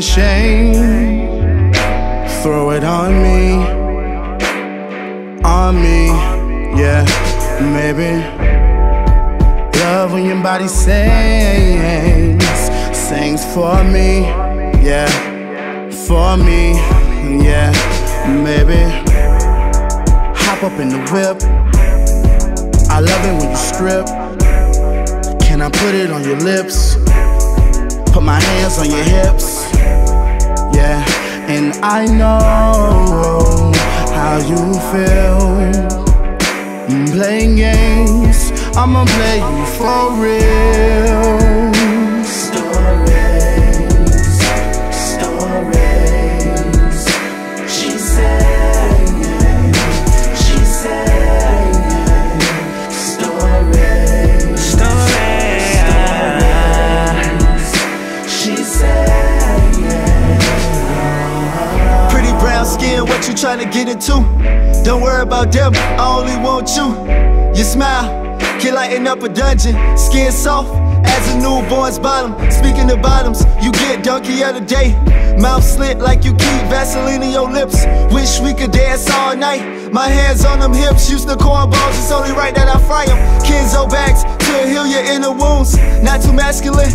shame. Throw it on me, on me, yeah, maybe. Love when your body sings, sings for me, yeah, for me, yeah, maybe. Hop up in the whip. I love it when you strip. Can I put it on your lips? My hands on your hips. Yeah, and I know how you feel. Mm, playing games, I'ma play you for real. Trying to get into? Don't worry about them, I only want you. You smile, can lighten up a dungeon. Skin soft as a newborn's bottom. Speaking of bottoms, you get donkey of the day. Mouth slit like you keep Vaseline in your lips. Wish we could dance all night. My hands on them hips, used to cornballs. It's only right that I fry them. Kenzo bags to heal your inner wounds. Not too masculine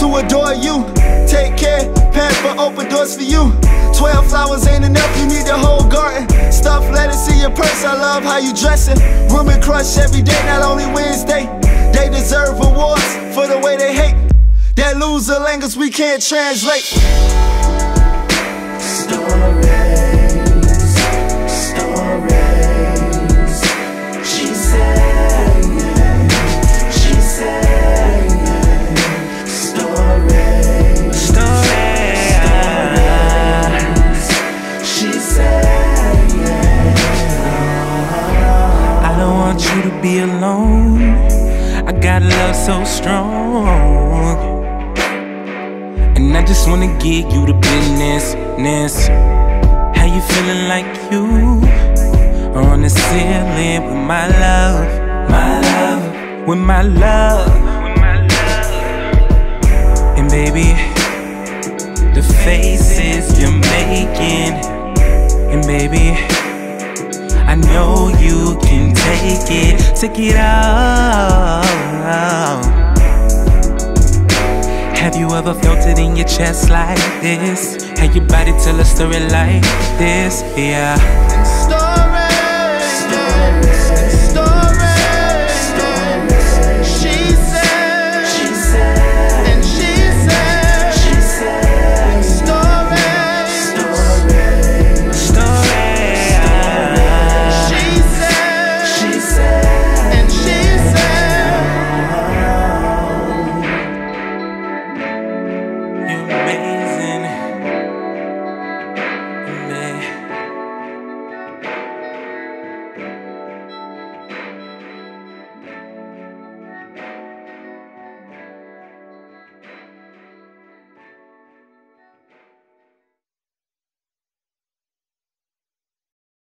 to adore you. Take care, pamper, open doors for you. Twelve flowers ain't enough, you need the whole garden. Stuff lettuce in your purse, I love how you dressing. And crush every day, not only Wednesday. They deserve awards for the way they hate. That loser language we can't translate. Stories, be alone. I got love so strong. And I just wanna give you the business. ness. How you feeling like you on the ceiling with my love, With my love, with my love. And baby, the faces you're making, and baby. I know you can take it, take it out. Have you ever felt it in your chest like this? Had your body tell a story like this? Yeah.